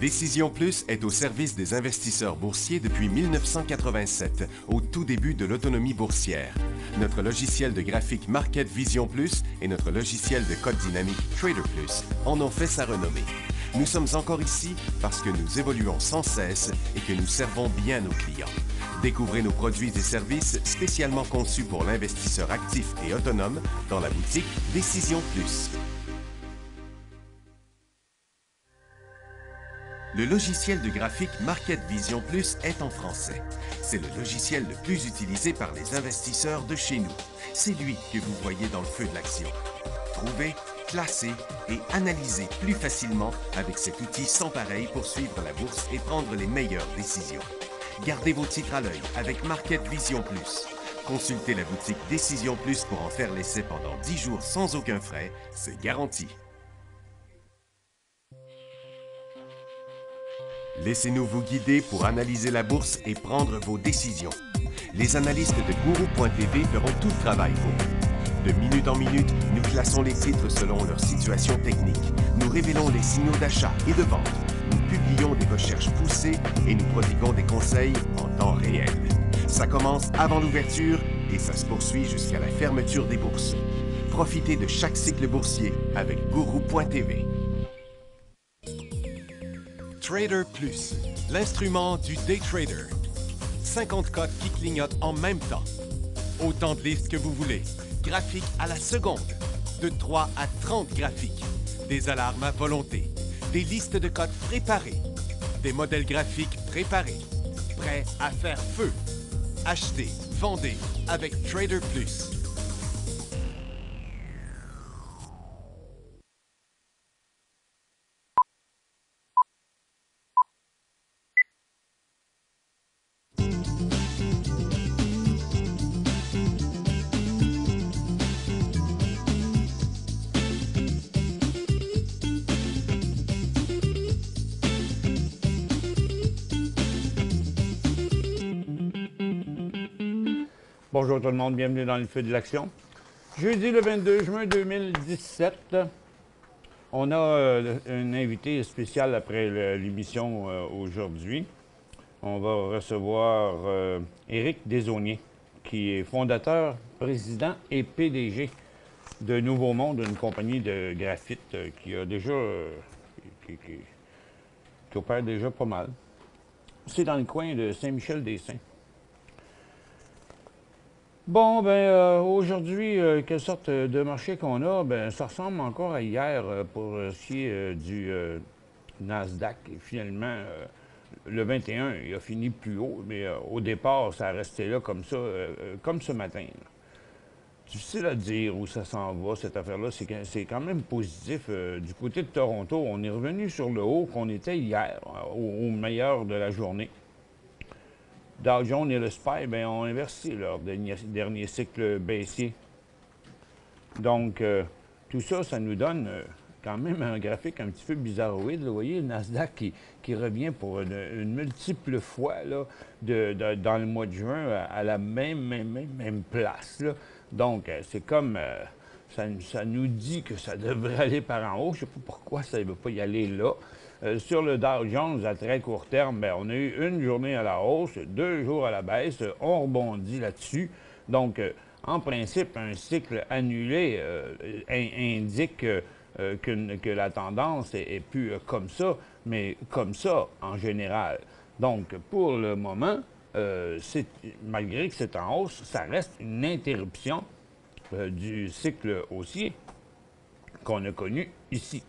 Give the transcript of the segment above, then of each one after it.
Décision Plus est au service des investisseurs boursiers depuis 1987, au tout début de l'autonomie boursière. Notre logiciel de graphique Market Vision Plus et notre logiciel de code dynamique Trader Plus en ont fait sa renommée. Nous sommes encore ici parce que nous évoluons sans cesse et que nous servons bien nos clients. Découvrez nos produits et services spécialement conçus pour l'investisseur actif et autonome dans la boutique Décision Plus. Le logiciel de graphique Market Vision Plus est en français. C'est le logiciel le plus utilisé par les investisseurs de chez nous. C'est lui que vous voyez dans le feu de l'action. Trouvez, classer et analyser plus facilement avec cet outil sans pareil pour suivre la bourse et prendre les meilleures décisions. Gardez vos titres à l'œil avec Market Vision Plus. Consultez la boutique Décision Plus pour en faire l'essai pendant 10 jours sans aucun frais, c'est garanti. Laissez-nous vous guider pour analyser la bourse et prendre vos décisions. Les analystes de Guru.tv feront tout le travail pour vous. De minute en minute, nous classons les titres selon leur situation technique. Nous révélons les signaux d'achat et de vente. Nous publions des recherches poussées et nous prodiguons des conseils en temps réel. Ça commence avant l'ouverture et ça se poursuit jusqu'à la fermeture des bourses. Profitez de chaque cycle boursier avec Guru.tv. Trader Plus, l'instrument du day trader. 50 codes qui clignotent en même temps. Autant de listes que vous voulez. Graphiques à la seconde. De 3 à 30 graphiques. Des alarmes à volonté. Des listes de codes préparées. Des modèles graphiques préparés. Prêts à faire feu. Achetez, vendez avec Trader Plus. Bonjour tout le monde, bienvenue dans le feu de l'action. Jeudi le 22 juin 2017, on a euh, un invité spécial après l'émission euh, aujourd'hui. On va recevoir euh, Éric Desaunier, qui est fondateur, président et PDG de Nouveau Monde, une compagnie de graphite qui a déjà qui opère déjà pas mal. C'est dans le coin de Saint-Michel-des-Saints. Bon, ben euh, aujourd'hui, euh, quelle sorte de marché qu'on a? Ben, ça ressemble encore à hier euh, pour euh, ce qui est euh, du euh, Nasdaq. Finalement, euh, le 21, il a fini plus haut, mais euh, au départ, ça a resté là comme ça, euh, euh, comme ce matin. Difficile à dire où ça s'en va, cette affaire-là. C'est quand même positif. Euh, du côté de Toronto, on est revenu sur le haut qu'on était hier, euh, au meilleur de la journée. Dow Jones et le SPY ben, ont inversé leur dernier, dernier cycle baissier. Donc, euh, tout ça, ça nous donne euh, quand même un graphique un petit peu bizarroïde. Vous voyez, le Nasdaq qui, revient pour une, multiple fois dans le mois de juin à, la même, même, même, même place. Donc, euh, c'est comme... ça, ça nous dit que ça devrait aller par en haut. Je ne sais pas pourquoi ça ne veut pas y aller là. Euh, sur le Dow Jones, à très court terme, ben, on a eu une journée à la hausse, deux jours à la baisse. On rebondit là-dessus. Donc, euh, en principe, un cycle annulé euh, in- indique que la tendance est, est plus comme ça, mais comme ça en général. Donc, pour le moment, malgré que c'est en hausse, ça reste une interruption du cycle haussier qu'on a connu ici.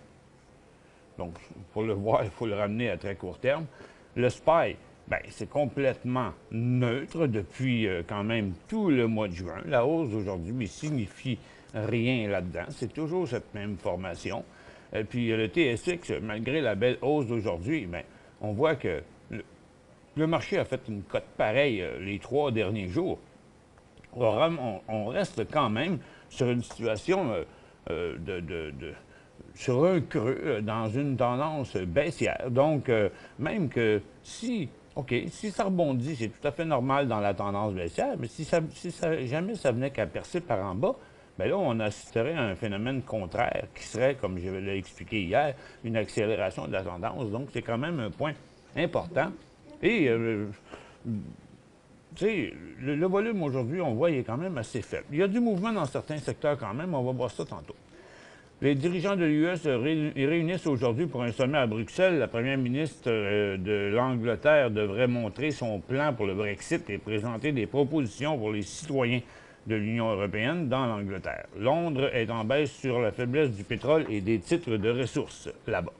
Donc, pour le voir, il faut le ramener à très court terme. Le SPY, ben, c'est complètement neutre depuis euh, quand même tout le mois de juin. La hausse d'aujourd'hui signifie rien là-dedans. C'est toujours cette même formation. Et puis, euh, le TSX, malgré la belle hausse d'aujourd'hui, ben, on voit que le, marché a fait une cote pareille euh, les trois derniers jours on, reste quand même sur une situation de- sur un creux, euh, dans une tendance baissière. Donc, euh, même que si, OK, si ça rebondit, c'est tout à fait normal dans la tendance baissière, mais si, ça, jamais ça venait qu'à percer par en bas, Bien là, on assisterait à un phénomène contraire qui serait, comme je l'ai expliqué hier, une accélération de la tendance. Donc, c'est quand même un point important. Et, euh, tu sais, le, le volume aujourd'hui, on voit, il est quand même assez faible. Il y a du mouvement dans certains secteurs quand même, on va voir ça tantôt. Les dirigeants de l'US se ré- réunissent aujourd'hui pour un sommet à Bruxelles. La première ministre euh, de l'Angleterre devrait montrer son plan pour le Brexit et présenter des propositions pour les citoyens de l'Union européenne dans l'Angleterre. Londres est en baisse sur la faiblesse du pétrole et des titres de ressources là-bas.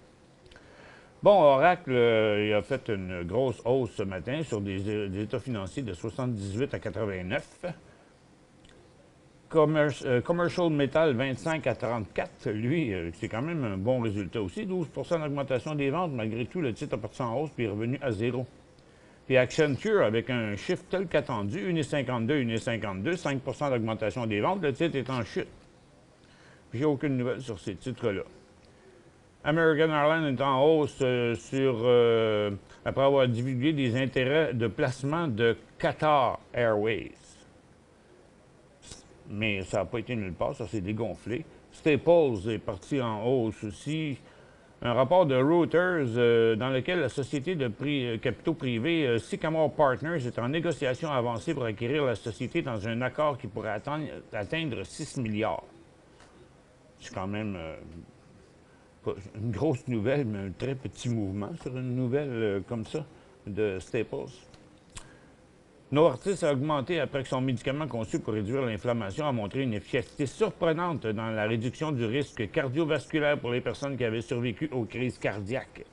Bon, Oracle euh, a fait une grosse hausse ce matin sur des, des états financiers de 78 à 89. Euh, Commercial Metal 25 à 34, lui, euh, c'est quand même un bon résultat aussi. 12% d'augmentation des ventes. Malgré tout, le titre a parti en hausse puis est revenu à zéro. Puis Accenture, avec un chiffre tel qu'attendu, 1,52, 1,52, 5% d'augmentation des ventes, le titre est en chute. J'ai aucune nouvelle sur ces titres-là. American Airlines est en hausse euh, sur, après avoir divulgué des intérêts de placement de Qatar Airways mais ça n'a pas été nulle part, ça s'est dégonflé. Staples est parti en hausse aussi. Un rapport de Reuters euh, dans lequel la société de pri- euh, capitaux privés euh, Sycamore Partners est en négociation avancée pour acquérir la société dans un accord qui pourrait atteindre, atteindre 6 milliards. C'est quand même une grosse nouvelle, mais un très petit mouvement sur une nouvelle comme ça de Staples. Novartis a augmenté après que son médicament conçu pour réduire l'inflammation a montré une efficacité surprenante dans la réduction du risque cardiovasculaire pour les personnes qui avaient survécu aux crises cardiaques.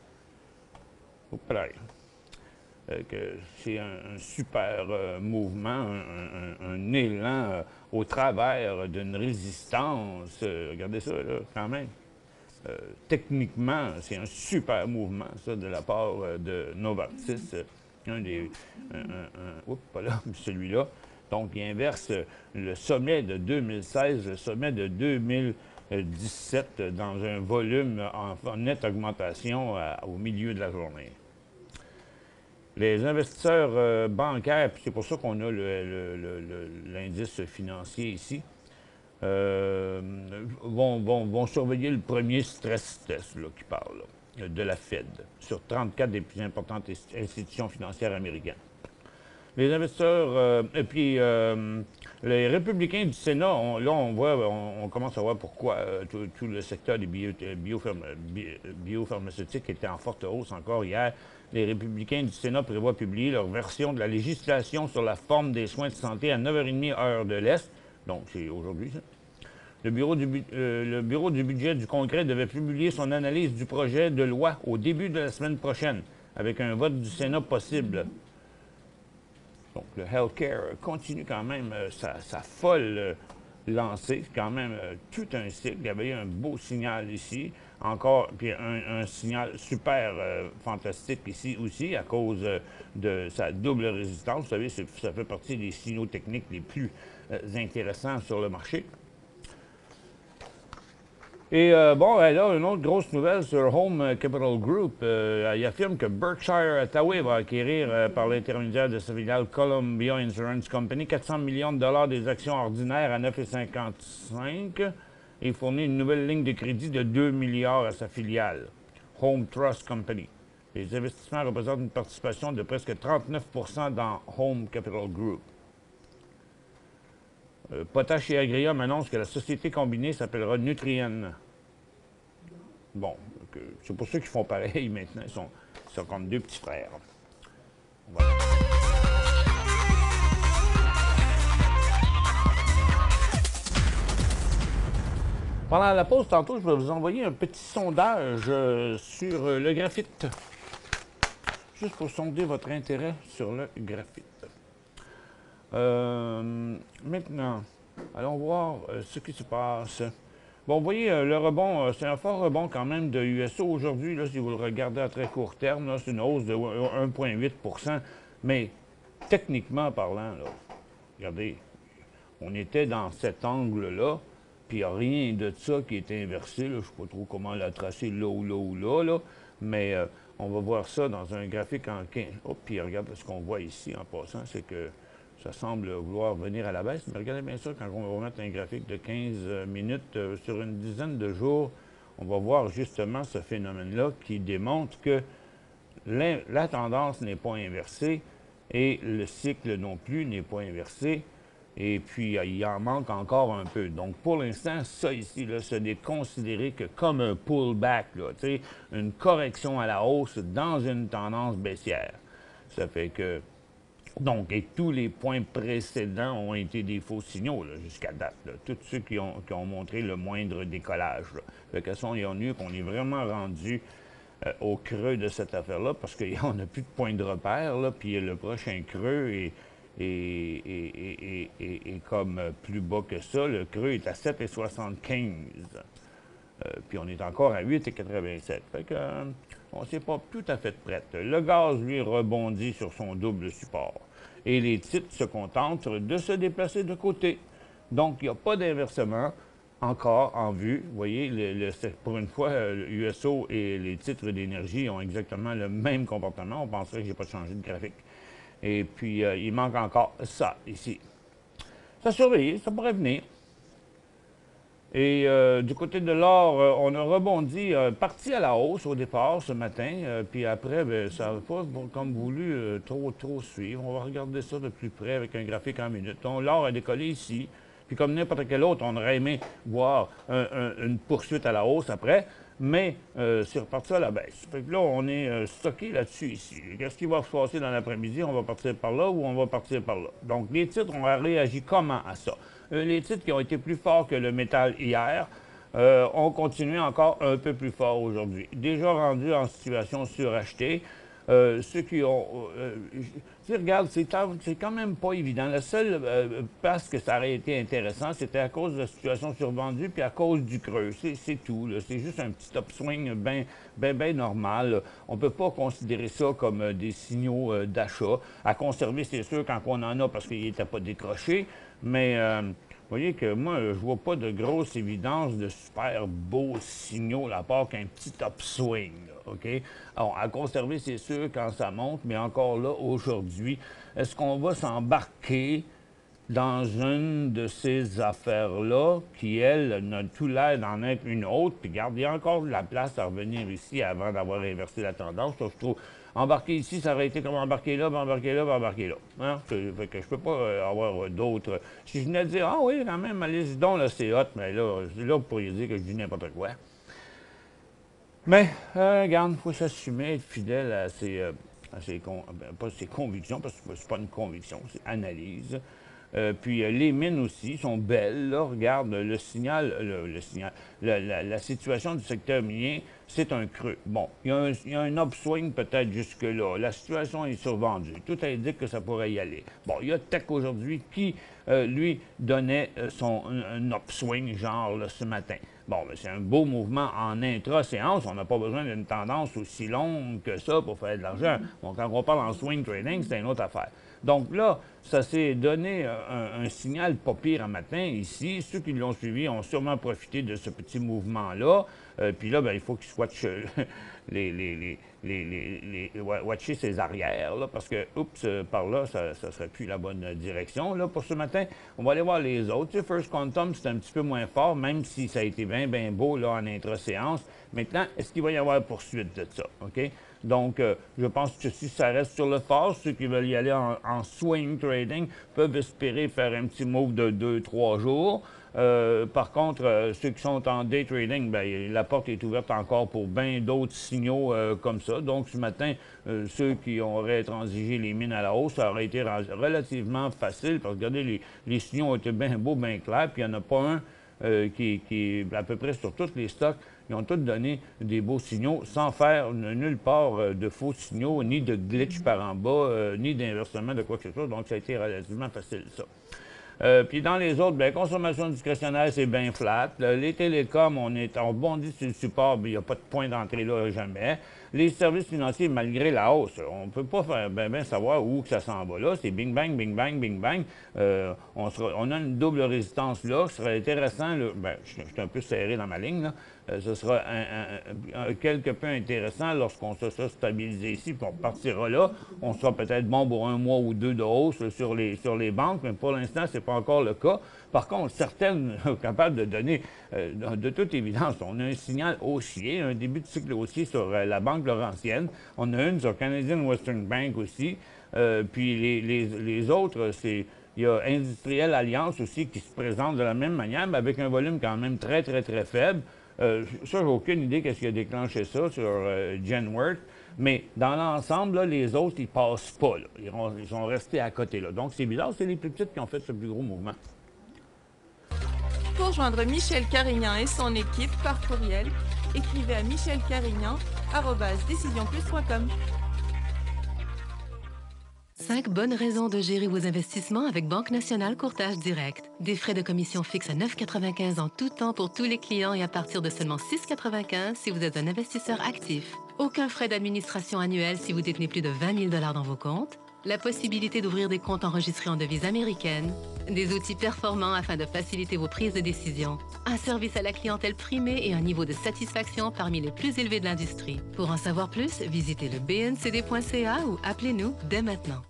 Euh, que c'est un, super euh, mouvement, un, élan euh, au travers d'une résistance. Regardez ça, là, quand même. Techniquement, c'est un super mouvement, ça, de la part de Novartis. Un des. Oups, pas là, celui-là. Donc, il inverse le sommet de 2016, le sommet de 2017 euh, dans un volume en, nette augmentation euh, au milieu de la journée. Les investisseurs euh, bancaires, c'est pour ça qu'on a l'indice financier ici, euh, vont surveiller le premier stress test là, qui parle là, de la Fed sur 34 des plus importantes ins- institutions financières américaines. Les investisseurs, euh, et puis euh, les républicains du Sénat, là on voit, on, commence à voir pourquoi euh, tout, le secteur des bio- euh, biopharma- bi- euh, biopharmaceutiques était en forte hausse encore hier. Les républicains du Sénat prévoient publier leur version de la législation sur la forme des soins de santé à 9h30 heure de l'Est. Donc c'est aujourd'hui ça. Le bureau, du, bureau du budget du Congrès devait publier son analyse du projet de loi au début de la semaine prochaine, avec un vote du Sénat possible. Donc, le healthcare continue quand même euh, sa, sa folle euh, lancée. C'est quand même euh, tout un cycle. Il y avait eu un beau signal ici. Encore, puis un, signal super fantastique ici aussi, à cause de sa double résistance. Vous savez, ça fait partie des signaux techniques les plus intéressants sur le marché. Et euh, bon, ben là, une autre grosse nouvelle sur Home Capital Group. Euh, il affirme que Berkshire Hathaway va acquérir euh, par l'intermédiaire de sa filiale Columbia Insurance Company 400 millions de dollars des actions ordinaires à 9,55 et fournir une nouvelle ligne de crédit de 2 milliards à sa filiale, Home Trust Company. Les investissements représentent une participation de presque 39% dans Home Capital Group. Euh, Potash et Agrium annoncent que la société combinée s'appellera Nutrien. Bon, euh, c'est pour ceux qui font pareil maintenant. Ils sont, ils comme deux petits frères. Pendant la pause, tantôt, je vais vous envoyer un petit sondage euh, sur euh, le graphite. Juste pour sonder votre intérêt sur le graphite. Euh, maintenant, allons voir euh, ce qui se passe. Bon, vous voyez, euh, le rebond, c'est un fort rebond quand même de USO aujourd'hui. Si vous le regardez à très court terme, c'est une hausse de 1,8% Mais techniquement parlant, là, regardez, on était dans cet angle-là, puis il n'y a rien de ça qui est inversé. Je ne sais pas trop comment la tracer là ou là ou là, là. mais on va voir ça dans un graphique en 15. Oh, puis regarde ce qu'on voit ici en passant, c'est que ça semble vouloir venir à la baisse. Mais regardez bien ça, quand on va mettre un graphique de 15 minutes euh, sur une dizaine de jours, on va voir justement ce phénomène-là qui démontre que la tendance n'est pas inversée et le cycle non plus n'est pas inversé. Et puis, euh, il en manque encore un peu. Donc, pour l'instant, ça ici, là, ce n'est considéré que comme un pullback, une correction à la hausse dans une tendance baissière. Ça fait que donc, et tous les points précédents ont été des faux signaux jusqu'à date. Tous ceux qui ont, montré le moindre décollage. Là. Fait sont ironiques qu'on est vraiment rendu euh, au creux de cette affaire-là parce qu'on n'a plus de point de repère. Puis le prochain creux est, comme plus bas que ça. Le creux est à 7,75. Euh, puis on est encore à 8,87. Fait que, euh, on ne s'est pas tout à fait prête. Le gaz, lui, rebondit sur son double support et les titres se contentent de se déplacer de côté. Donc, il n'y a pas d'inversement encore en vue. Vous voyez, pour une fois, l'USO et les titres d'énergie ont exactement le même comportement. On penserait que je n'ai pas changé de graphique. Et puis, euh, il manque encore ça ici. Ça surveille, ça pourrait venir. Et euh, du côté de l'or, euh, on a rebondi, euh, parti à la hausse au départ ce matin, puis après, ben, ça n'a pas comme voulu trop, trop suivre. On va regarder ça de plus près avec un graphique en minutes. L'or a décollé ici, puis comme n'importe quel autre, on aurait aimé voir une poursuite à la hausse après, mais c'est reparti à la baisse. Fait que là, on est stocké là-dessus ici. Qu'est-ce qui va se passer dans l'après-midi? On va partir par là ou on va partir par là? Donc, les titres ont réagi comment à ça? Euh, les titres qui ont été plus forts que le métal hier euh, ont continué encore un peu plus fort aujourd'hui. Déjà rendus en situation surachetée. Euh, ceux qui ont. Euh, regarde, c'est quand même pas évident. La seule place que ça aurait été intéressant, c'était à cause de la situation survendue puis à cause du creux. C'est tout. C'est juste un petit upswing bien ben, ben normal. On ne peut pas considérer ça comme des signaux d'achat. À conserver, c'est sûr, quand on en a parce qu'il n'était pas décroché. Mais euh, vous voyez que moi, je vois pas de grosse évidence de super beaux signaux, à part qu'un petit upswing. OK? Alors, à conserver, c'est sûr, quand ça monte, mais encore là, aujourd'hui, est-ce qu'on va s'embarquer dans une de ces affaires-là qui, elle, n'a tout l'air d'en être une autre, puis garde, il y a encore de la place à revenir ici avant d'avoir inversé la tendance. je trouve embarquer ici, ça aurait été comme embarquer là, embarquer là, embarquer là. Hein? Fait que je peux pas euh, avoir euh, d'autres. Si je venais de dire, ah oui, quand même, allez-y donc, là, c'est hot, mais là, là, vous pourriez dire que je dis n'importe quoi. Mais, euh, regarde, il faut s'assumer, être fidèle à ses, à ses, ben, pas ses convictions, parce que c'est pas une conviction, c'est analyse. Euh, puis euh, les mines aussi sont belles. Regarde, le signal, le, signal, la, situation du secteur minier, c'est un creux. Bon, il y, a un, upswing peut-être jusque-là. La situation est survendue. Tout indique que ça pourrait y aller. Bon, il y a Tech aujourd'hui qui, euh, lui, donnait son un, upswing, genre, ce matin. Bon, mais c'est un beau mouvement en intra-séance. On n'a pas besoin d'une tendance aussi longue que ça pour faire de l'argent. Bon, quand on parle en swing trading, c'est une autre affaire. Donc là, ça s'est donné un, signal pas pire un matin ici. Ceux qui l'ont suivi ont sûrement profité de ce petit mouvement-là. Euh, puis là, ben, il faut qu'ils swatchent les, les, les, watcher ses arrières, là, parce que, oups, euh, par là, ça ne serait plus la bonne direction. Là, pour ce matin, on va aller voir les autres. First Quantum, c'est un petit peu moins fort, même si ça a été bien, bien beau là, en intra-séance. Maintenant, est-ce qu'il va y avoir poursuite de ça? OK? Donc, euh, je pense que si ça reste sur le fort, ceux qui veulent y aller en, swing trading peuvent espérer faire un petit move de 2-3 jours. Euh, par contre, euh, ceux qui sont en day trading, bien, la porte est ouverte encore pour bien d'autres signaux comme ça. Donc, ce matin, ceux qui auraient transigé les mines à la hausse, ça aurait été relativement facile parce que regardez, les, les signaux été bien beaux, bien clairs, puis il n'y en a pas un qui, qui, à peu près sur tous les stocks, ils ont tous donné des beaux signaux sans faire nulle part euh, de faux signaux, ni de glitch par en bas, euh, ni d'inversement de quoi que ce soit. Donc, ça a été relativement facile, ça. Euh, puis dans les autres, bien, consommation discrétionnaire, c'est bien flat. les télécoms, on est on bondit sur le support, mais il n'y a pas de point d'entrée là jamais. Les services financiers, malgré la hausse, on ne peut pas faire ben, savoir où que ça s'en va là. C'est bing, bang, bing, bang, bing, bang. Euh, on, on, a une double résistance là. Ce serait intéressant, ben, je, suis un peu serré dans ma ligne, là. Euh, ce sera quelque peu intéressant lorsqu'on se sera stabilisé ici, puis on partira là. On sera peut-être bon pour un mois ou deux de hausse sur les, sur les banques, mais pour l'instant, ce n'est pas encore le cas. Par contre, certaines sont capables de donner, euh, de toute évidence, on a un signal haussier, un début de cycle haussier sur euh, la Banque Laurentienne. On a une sur Canadian Western Bank aussi. puis les, les autres, c'est il y a Industriel Alliance aussi qui se présente de la même manière, mais avec un volume quand même très, très, très faible. Euh, ça, j'ai aucune idée qu'est-ce qui a déclenché ça sur euh, Genworth. Mais dans l'ensemble, les autres, ils passent pas. Ils, sont restés à côté. Donc, c'est bizarre. C'est les plus petites qui ont fait ce plus gros mouvement. Pour joindre Michel Carignan et son équipe par courriel, écrivez à michelcarignan.com. Cinq bonnes raisons de gérer vos investissements avec Banque Nationale Courtage Direct. Des frais de commission fixes à 9,95 en tout temps pour tous les clients et à partir de seulement 6,95 si vous êtes un investisseur actif. Aucun frais d'administration annuel si vous détenez plus de 20 000 dans vos comptes. La possibilité d'ouvrir des comptes enregistrés en devise américaine. Des outils performants afin de faciliter vos prises de décision. Un service à la clientèle primé et un niveau de satisfaction parmi les plus élevés de l'industrie. Pour en savoir plus, visitez le bncd.ca ou appelez-nous dès maintenant.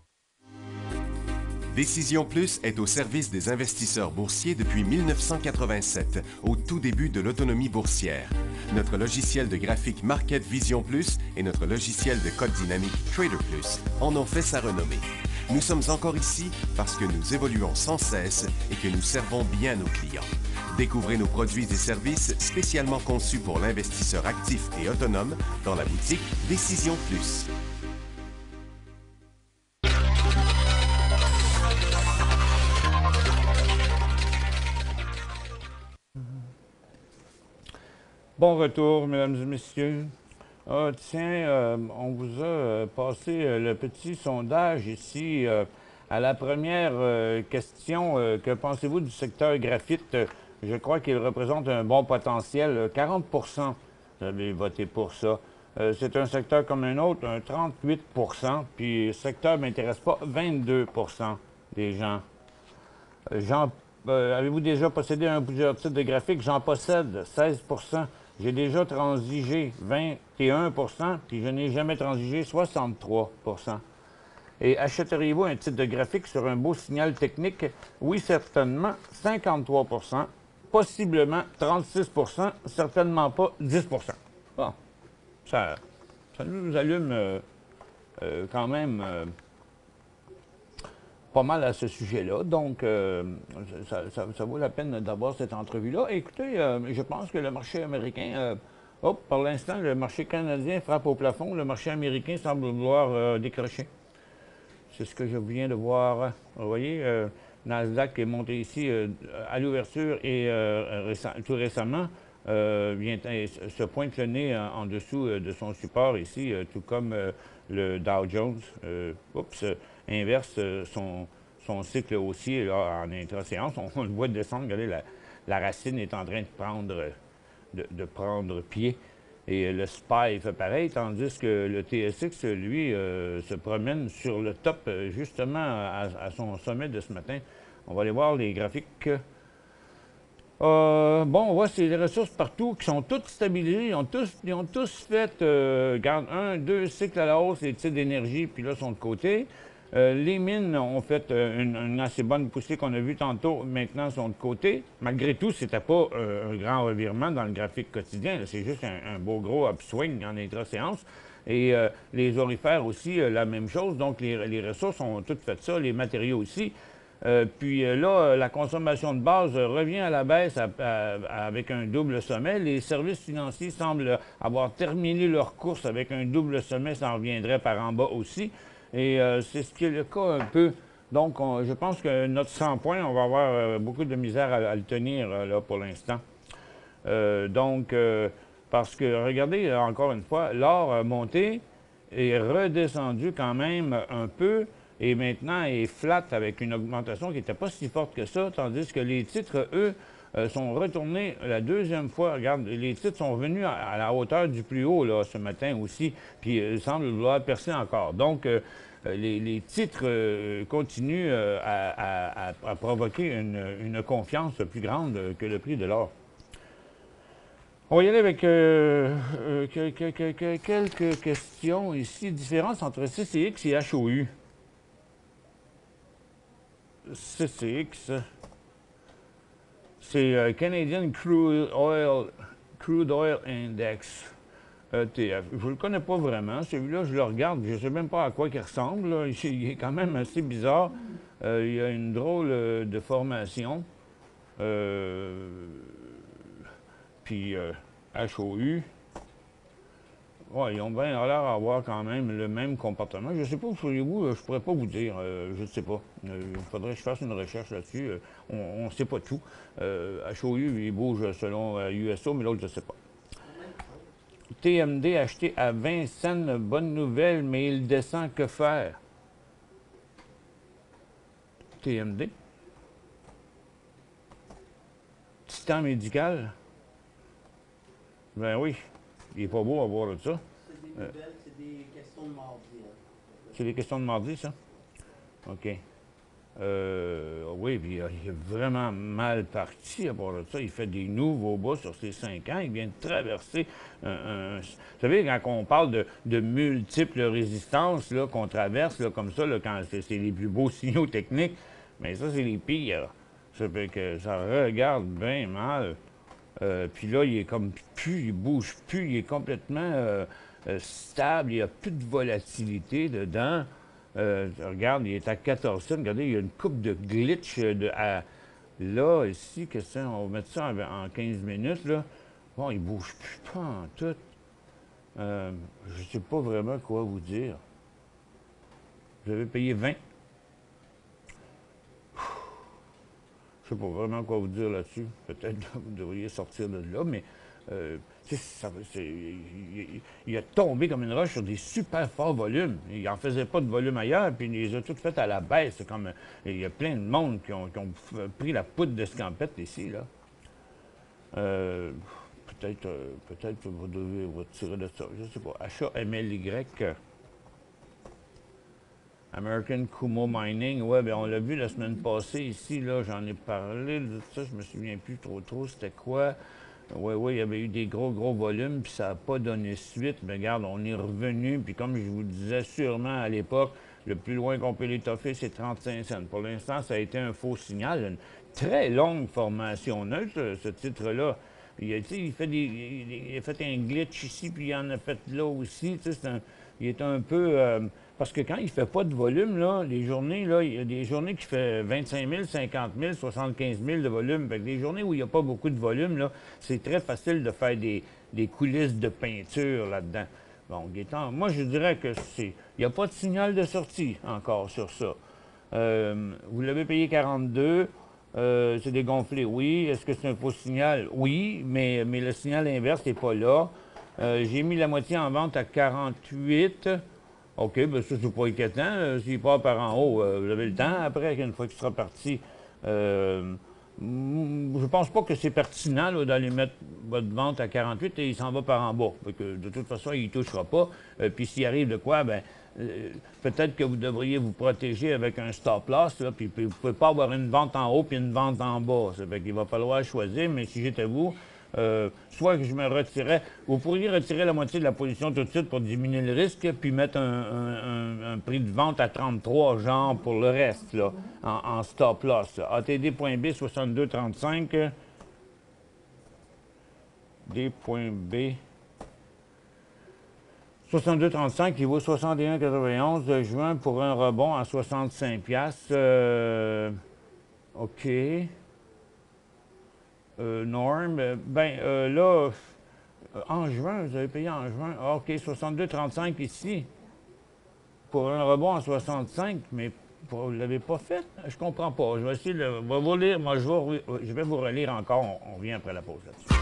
Décision Plus est au service des investisseurs boursiers depuis 1987, au tout début de l'autonomie boursière. Notre logiciel de graphique Market Vision Plus et notre logiciel de code dynamique Trader Plus en ont fait sa renommée. Nous sommes encore ici parce que nous évoluons sans cesse et que nous servons bien nos clients. Découvrez nos produits et services spécialement conçus pour l'investisseur actif et autonome dans la boutique Décision Plus. Bon retour, mesdames et messieurs. Ah, tiens, euh, on vous a euh, passé euh, le petit sondage ici. à la première question, que pensez-vous du secteur graphite? Je crois qu'il représente un bon potentiel. 40 vous avez voté pour ça. C'est un secteur comme un autre, un 38% Puis le secteur ne m'intéresse pas, 22% des gens. Jean, avez-vous déjà possédé un plusieurs titres de graphique? J'en possède 16 j'ai déjà transigé 21% puis je n'ai jamais transigé 63% Et achèteriez-vous un titre de graphique sur un beau signal technique? Oui, certainement, 53% possiblement 36% certainement pas 10% Bon, ça, ça nous allume euh, euh, quand même euh, pas mal à ce sujet-là. Donc, euh, ça, vaut la peine d'avoir cette entrevue-là. Écoutez, euh, je pense que le marché américain, euh, hop, par l'instant, le marché canadien frappe au plafond. Le marché américain semble vouloir décrocher. C'est ce que je viens de voir. Vous voyez, Nasdaq est monté ici à l'ouverture et tout récemment. vient, se pointe le nez en, dessous de son support ici, tout comme le Dow Jones. oups, inverse euh, son, cycle haussier là, en intra-séance. On, le voit descendre, regardez, la, racine est en train de prendre, prendre pied. Et le SPY fait pareil, tandis que le TSX, lui, euh, se promène sur le top, euh, justement, à, son sommet de ce matin. On va aller voir les graphiques. bon, on voit ces ressources partout qui sont toutes stabilisées. Ils ont tous, ont tous fait, un, deux cycles à la hausse, les titres d'énergie, puis là, sont de côté. Euh, les mines ont fait euh, une, assez bonne poussée qu'on a vue tantôt, maintenant sont de côté. Malgré tout, c'était pas euh, un grand revirement dans le graphique quotidien. C'est juste un, beau gros upswing en intra-séance. Et les orifères aussi, la même chose. Donc, les, ressources ont toutes fait ça, les matériaux aussi. puis là, la consommation de base revient à la baisse avec un double sommet. Les services financiers semblent avoir terminé leur course avec un double sommet, ça en reviendrait par en bas aussi. Et euh, c'est ce qui est le cas un peu. Donc, je pense que notre 100 points, on va avoir euh, beaucoup de misère à, le tenir euh, là pour l'instant. donc, parce que, regardez, encore une fois, l'or a monté et redescendu quand même un peu et maintenant est flat avec une augmentation qui n'était pas si forte que ça, tandis que les titres, eux, euh, sont retournés la deuxième fois. Regarde, les titres sont revenus à, la hauteur du plus haut là, ce matin aussi, puis euh, semblent vouloir percer encore. Donc, euh, les, titres continuent à, provoquer une, confiance plus grande que le prix de l'or. On va y aller avec quelques questions ici. Différence entre CCX et HOU. CCX, c'est euh, Canadian Crude Oil, Crude Oil Index. ETF. Je ne le connais pas vraiment. Celui-là, je le regarde, je ne sais même pas à quoi il ressemble. Il est quand même assez bizarre. Euh, il a une drôle euh, de formation. puis HOU. Oui, ils ont bien l'air d'avoir quand même le même comportement. Je ne sais pas, vous, je ne pourrais pas vous dire. Euh, je ne sais pas. Euh, il faudrait que je fasse une recherche là-dessus. Euh, on ne sait pas tout. HOU, il bouge selon USO, mais l'autre, je ne sais pas. TMD acheté à 20 cents, bonne nouvelle, mais il descend, que faire? TMD? Titan médical? Ben oui. Il n'est pas beau à voir de ça. C'est des nouvelles, c'est des questions de mardi. Hein. C'est des questions de mardi, ça? OK. Euh, oui, puis euh, il est vraiment mal parti à part de ça. Il fait des nouveaux bas sur ses cinq ans. Il vient de traverser un. Vous savez, quand on parle de, multiples résistances qu'on traverse là, comme ça, là, quand c'est les plus beaux signaux techniques, mais ça, c'est les pires. Ça fait que ça regarde bien mal. Euh, puis là, il est comme plus, il bouge plus, il est complètement euh, euh, stable, il n'y a plus de volatilité dedans. regarde, il est à 14 cents. Regardez, il y a une coupe de glitch de, là, ici, que ça, on va mettre ça en, 15 minutes, là. Bon, il bouge plus pas en tout. je ne sais pas vraiment quoi vous dire. Vous avez payé 20. Je ne sais pas vraiment quoi vous dire là-dessus. Peut-être que vous devriez sortir de là, mais euh, il, a tombé comme une roche sur des super forts volumes. Il n'en faisait pas de volume ailleurs, puis il les a toutes faites à la baisse. Comme, il y a plein de monde qui ont, pris la poudre d'escampette ici. là. Euh, peut-être euh, peut-être que vous devez retirer de ça. Je ne sais pas. Achat MLY. American Kumo Mining, ouais, bien, on l'a vu la semaine passée ici, là, j'en ai parlé de ça, je me souviens plus trop trop, c'était quoi? Oui, oui, il y avait eu des gros, gros volumes, puis ça n'a pas donné suite. Mais regarde, on est revenu, puis comme je vous disais sûrement à l'époque, le plus loin qu'on peut l'étoffer, c'est 35 cents. Pour l'instant, ça a été un faux signal, une très longue formation neutre, ce titre-là. Il, fait des, il, a fait un glitch ici, puis il en a fait là aussi. Il est un peu... Euh, parce que quand il ne fait pas de volume, là, les journées, là, il y a des journées qui fait 25 000, 50 000, 75 000 de volume. Fait des journées où il n'y a pas beaucoup de volume, là, c'est très facile de faire des, coulisses de peinture là-dedans. Bon, Gaétan, moi, je dirais que c'est. Il n'y a pas de signal de sortie encore sur ça. Euh, vous l'avez payé 42. Euh, c'est dégonflé, oui. Est-ce que c'est un faux signal? Oui, mais, mais le signal inverse n'est pas là. Euh, j'ai mis la moitié en vente à 48. OK, bien ça, c'est pas inquiétant. Euh, s'il part par en haut, euh, vous avez le temps après, une fois qu'il sera parti. Euh, je pense pas que c'est pertinent d'aller mettre votre vente à 48 et il s'en va par en bas. Que, de toute façon, il ne touchera pas. puis s'il arrive de quoi, ben peut-être que vous devriez vous protéger avec un stop loss. Là, puis, vous ne pouvez pas avoir une vente en haut puis une vente en bas. Ça fait qu'il va falloir choisir. Mais si j'étais vous, euh, soit que je me retirais, vous pourriez retirer la moitié de la position tout de suite pour diminuer le risque, puis mettre un, prix de vente à 33, genre, pour le reste, là, en, stop loss. ATD.B 62,35. D.B 62,35 qui vaut 61,91 de juin pour un rebond à 65 euh, OK. Euh, norme, euh, ben euh, là, en juin, vous avez payé en juin. Ah, OK, 62,35 ici. Pour un rebond en 65, mais vous ne l'avez pas fait? Je comprends pas. Je vais essayer de vous lire. Moi, je vais, je vais vous relire encore. On, on revient après la pause là-dessus.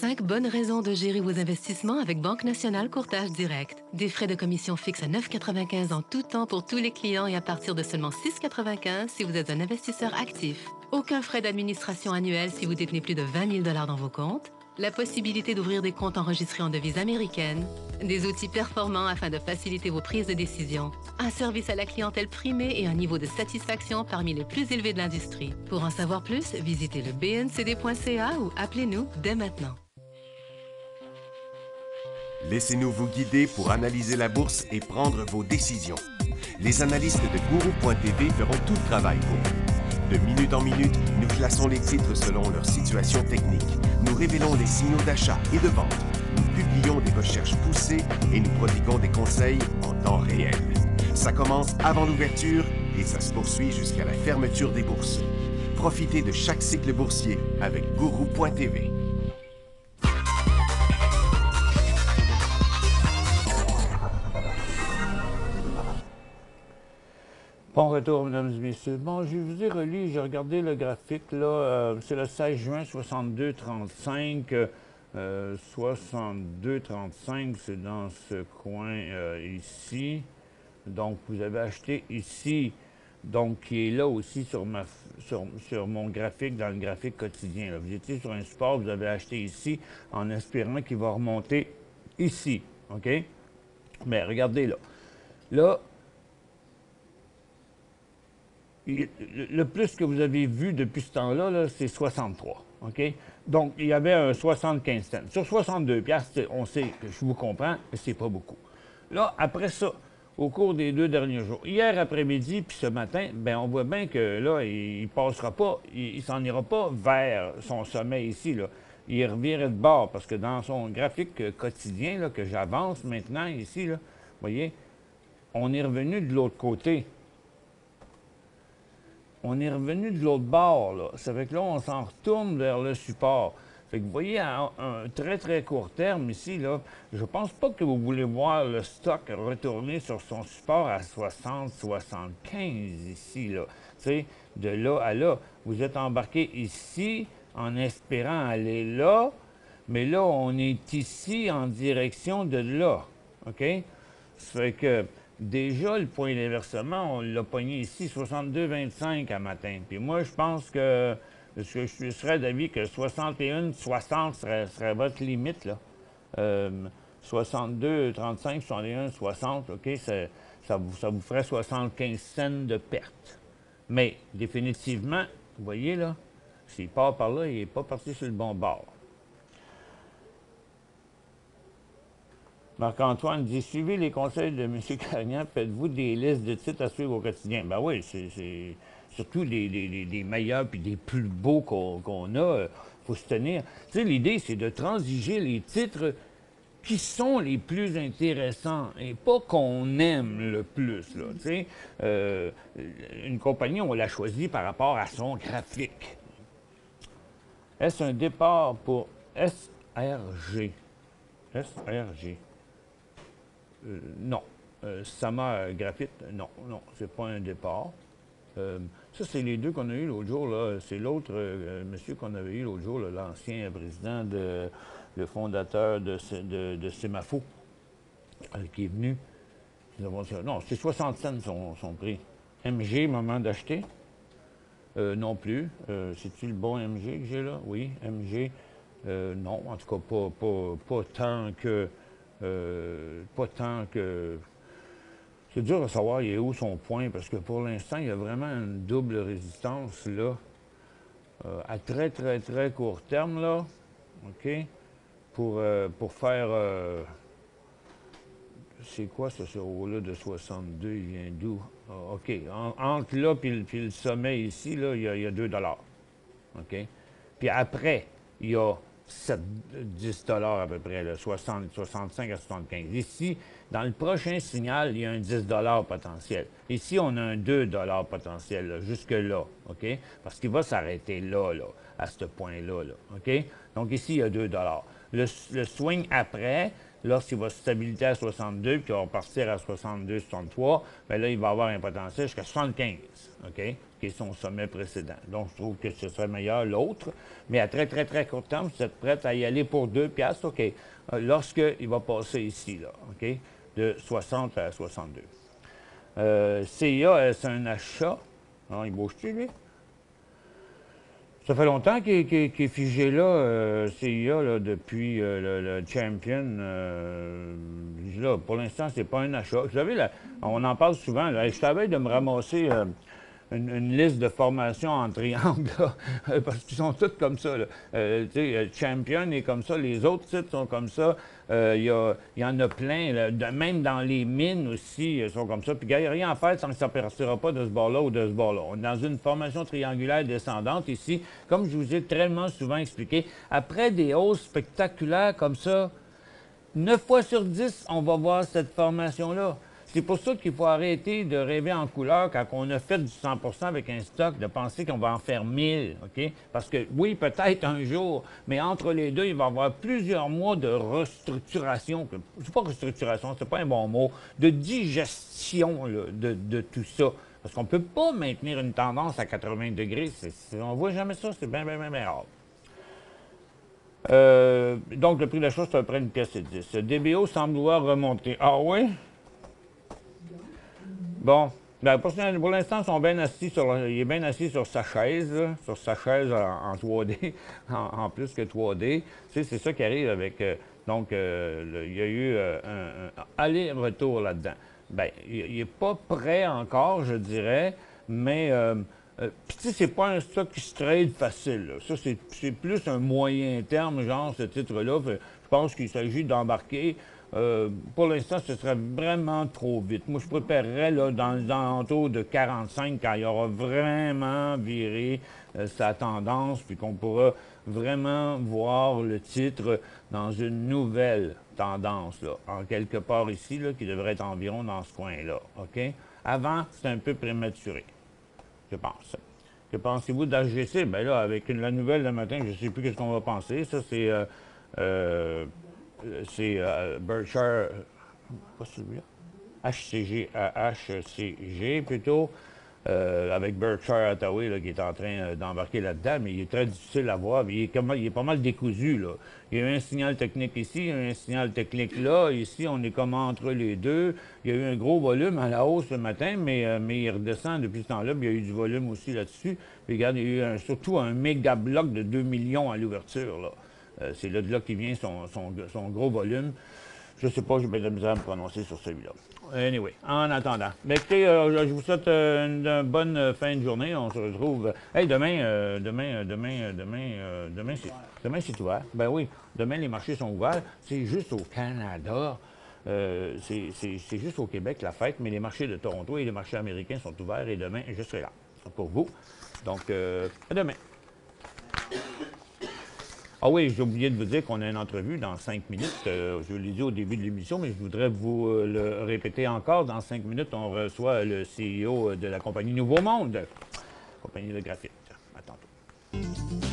Cinq bonnes raisons de gérer vos investissements avec Banque Nationale Courtage Direct. Des frais de commission fixes à 9,95 en tout temps pour tous les clients et à partir de seulement 6,95 si vous êtes un investisseur actif. Aucun frais d'administration annuel si vous détenez plus de 20 000 dans vos comptes. La possibilité d'ouvrir des comptes enregistrés en devise américaine. Des outils performants afin de faciliter vos prises de décision. Un service à la clientèle primé et un niveau de satisfaction parmi les plus élevés de l'industrie. Pour en savoir plus, visitez le bncd.ca ou appelez-nous dès maintenant. Laissez-nous vous guider pour analyser la bourse et prendre vos décisions. Les analystes de Guru.tv feront tout le travail pour vous. De minute en minute, nous classons les titres selon leur situation technique. Nous révélons les signaux d'achat et de vente. Nous publions des recherches poussées et nous prodiguons des conseils en temps réel. Ça commence avant l'ouverture et ça se poursuit jusqu'à la fermeture des bourses. Profitez de chaque cycle boursier avec Guru.tv. Bon retour, mesdames et messieurs. Bon, je vous ai relu, j'ai regardé le graphique, là, euh, c'est le 16 juin 62-35. Euh, 62-35, c'est dans ce coin euh, ici. Donc, vous avez acheté ici, donc qui est là aussi sur, mon graphique, dans le graphique quotidien. Vous étiez sur un support, vous avez acheté ici en espérant qu'il va remonter ici. OK? Mais regardez là. Là, le plus que vous avez vu depuis ce temps-là, là, c'est 63. OK? Donc, il y avait un 75 cents. Sur 62 piastres, on sait que je vous comprends, mais c'est pas beaucoup. Là, après ça, au cours des deux derniers jours, hier après-midi puis ce matin, ben on voit bien que là, il, passera pas, il, il s'en ira pas vers son sommet ici. Là. Il reviendrait de bord parce que dans son graphique quotidien que j'avance maintenant ici, là, vous voyez, on est revenu de l'autre côté on est revenu de l'autre bord. Là. Ça fait que là, on s'en retourne vers le support. Fait que vous voyez, à un, très, très court terme ici, là, je pense pas que vous voulez voir le stock retourner sur son support à 60, 75 ici, là. De là à là. Vous êtes embarqué ici en espérant aller là, mais là, on est ici en direction de là. OK? Ça fait que déjà, le point d'inversement, on l'a pogné ici, 62,25 à matin. Puis moi, je pense que je, je serais d'avis que 61, 60 serait, serait votre limite, là. Euh, 62, 35, 61, 60, OK? Ça, ça, vous, ça vous ferait 75 cents de perte. Mais définitivement, vous voyez, là, s'il part par là, il n'est pas parti sur le bon bord. Marc-Antoine dit Suivez les conseils de M. Carignan, faites-vous des listes de titres à suivre au quotidien. Ben oui, c'est surtout des, meilleurs puis des plus beaux qu'on a. Il faut se tenir. Tu sais, l'idée, c'est de transiger les titres qui sont les plus intéressants et pas qu'on aime le plus. Euh, une compagnie, on l'a choisie par rapport à son graphique. Est-ce un départ pour SRG? SRG. Euh, non. Euh, Sama Graphite, non, non, c'est pas un départ. Euh, ça, c'est les deux qu'on a eu l'autre jour. là. C'est l'autre euh, monsieur qu'on avait eu l'autre jour, l'ancien président, de, le fondateur de, de, Semafo, euh, qui est venu. Non, c'est 60 cents son, prix. MG, moment d'acheter? Euh, non plus. Euh, C'est-tu le bon MG que j'ai là? Oui, MG. Euh, non, en tout cas, pas, pas, pas tant que. Euh, pas tant que. C'est dur de savoir il est où son point, parce que pour l'instant, il y a vraiment une double résistance là. Euh, à très, très, très court terme, là. OK? Pour, euh, pour faire. c'est quoi ce haut-là de 62? Il vient d'où? Ah, OK. En- entre là puis le, puis le sommet ici, là, il y a, il y a 2 OK? Puis après, il y a 7, 10 à peu près, là, 60, 65 à 75. Ici, dans le prochain signal, il y a un 10 potentiel. Ici, on a un 2 potentiel, là, jusque-là, OK? Parce qu'il va s'arrêter là, là, à ce point-là, là, OK? Donc ici, il y a 2 le, le swing après, Lorsqu'il va se stabiliser à 62 puis qu'il va repartir à 62, 63, bien là, il va avoir un potentiel jusqu'à 75, OK? Qui est son sommet précédent. Donc, je trouve que ce serait meilleur l'autre. Mais à très, très, très court terme, vous êtes prête à y aller pour 2 piastres, OK? Euh, Lorsqu'il va passer ici, OK? De 60 à 62. Euh, CIA, c'est un achat? Non, il bouge-tu, lui? Ça fait longtemps qu'il est figé là, euh, CIA, là, depuis euh, le, Champion. euh, là, pour l'instant, c'est pas un achat. Vous savez, là, on en parle souvent. Je savais de me ramasser une, liste de formations en triangle, parce qu'ils sont tous comme ça. Euh, euh, Champion est comme ça, les autres titres sont comme ça. Euh, Il y, y en a plein, même dans les mines aussi, ils sont comme ça. Puis, il n'y a rien à faire sans que ça ne pas de ce bord-là ou de ce bord-là. On est dans une formation triangulaire descendante ici. Comme je vous ai tellement souvent expliqué, après des hausses spectaculaires comme ça, 9 fois sur 10, on va voir cette formation-là. C'est pour ça qu'il faut arrêter de rêver en couleur quand on a fait du 100% avec un stock, de penser qu'on va en faire 1000, OK? Parce que oui, peut-être un jour, mais entre les deux, il va y avoir plusieurs mois de restructuration. C'est pas restructuration, c'est pas un bon mot, de digestion de, de tout ça. Parce qu'on peut pas maintenir une tendance à 80 degrés. On voit jamais ça, c'est bien, bien, bien, bien. Euh, donc, le prix d'achat, c'est à peu près une pièce et 10. Le DBO semble vouloir remonter. Ah oui? Bon. Ben, pour, l'instant, sont bien assis sur, il est bien assis sur sa chaise, sur sa chaise en, en 3D, en, plus que 3D. Tu sais, c'est ça qui arrive avec. euh, donc, euh, il y a eu euh, un, aller-retour là-dedans. Ben, il n'est pas prêt encore, je dirais, mais. Puis, tu sais, c'est pas un stock qui se trade facile. Ça, c'est plus un moyen terme, genre, ce titre-là. Je pense qu'il s'agit d'embarquer. Euh, pour l'instant, ce serait vraiment trop vite. Moi, je préparerais là, dans les alentours de 45 quand il y aura vraiment viré euh, sa tendance, puis qu'on pourra vraiment voir le titre dans une nouvelle tendance, là, en quelque part ici, là, qui devrait être environ dans ce coin-là. OK? Avant, c'est un peu prématuré je pense. Que pensez-vous d'HGC? Bien là, avec la nouvelle le matin, je ne sais plus ce qu'on va penser. Ça, c'est euh, c'est euh, Berkshire, euh, pas celui-là, HCG, euh, HCG plutôt, euh, avec Berkshire Hathaway qui est en train euh, d'embarquer là-dedans, mais il est très difficile à voir. mais Il est, pas mal décousu. Là. Il y a eu un signal technique ici, il y a eu un signal technique là. Ici, on est comme entre les deux. Il y a eu un gros volume à la hausse ce matin, mais, euh, il redescend depuis ce temps-là. Il y a eu du volume aussi là-dessus. Puis regarde, il y a eu surtout un méga bloc de 2 millions à l'ouverture. là. Euh, C'est là de là qui vient son, son- gros volume. Je sais pas, j'ai bien de la misère à me prononcer sur celui-là. Anyway, en attendant. Mais écoutez, euh, je vous souhaite euh, une, bonne fin de journée. On se retrouve. Hey, demain, demain, demain, demain, demain, c'est, demain, c'est ouvert. Ben oui, demain, les marchés sont ouverts. C'est juste au Canada. C'est juste au Québec la fête, mais les marchés de Toronto et les marchés américains sont ouverts et demain, je serai là pour vous. Donc, euh, à demain. Ah oui, j'ai oublié de vous dire qu'on a une entrevue dans cinq minutes. Euh, je l'ai dit au début de l'émission, mais je voudrais vous euh, le répéter encore. Dans cinq minutes, on reçoit le CEO de la compagnie Nouveau Monde, compagnie de graphite. À tantôt.